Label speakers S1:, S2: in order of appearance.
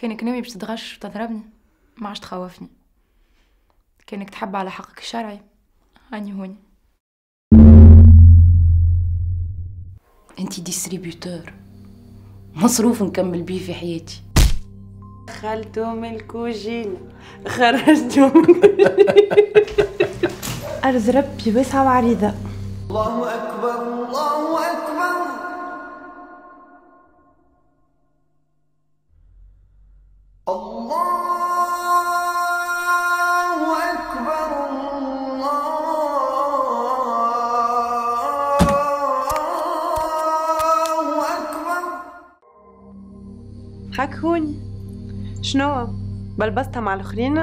S1: كانك ناوي باش تتغش وتضربني ما عادش تخوفني. كانك تحب على حقك الشرعي. هاني هوني. انتي distributeur مصروف نكمل بيه في حياتي.
S2: دخلتوا من الكوجينة. خرجتوا من أرض ربي واسعة وعريضة.
S3: الله أكبر الله
S2: حكوني شنو؟ بلبستها مع الأخرين